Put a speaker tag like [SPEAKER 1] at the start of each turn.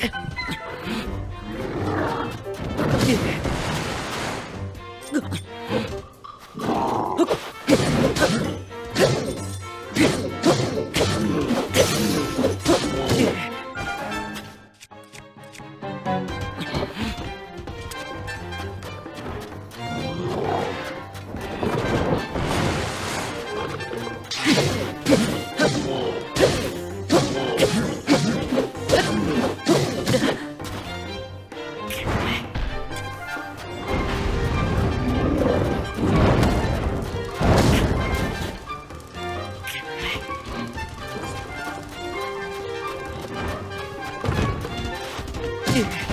[SPEAKER 1] Come. Yeah.